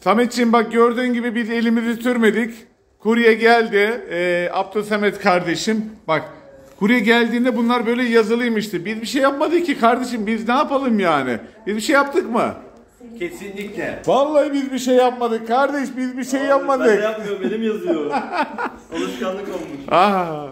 Sametciğim bak gördüğün gibi biz elimizi sürmedik. Kurye geldi. Ee, Abdülsamet kardeşim. Bak kurye geldiğinde bunlar böyle yazılıymıştı. Biz bir şey yapmadık ki kardeşim. Biz ne yapalım yani? Biz bir şey yaptık mı? Kesinlikle. Vallahi biz bir şey yapmadık kardeş. Biz bir şey yapmadık Ben de yapmıyorum benim yazıyor. Alışkanlık olmuş. Aa,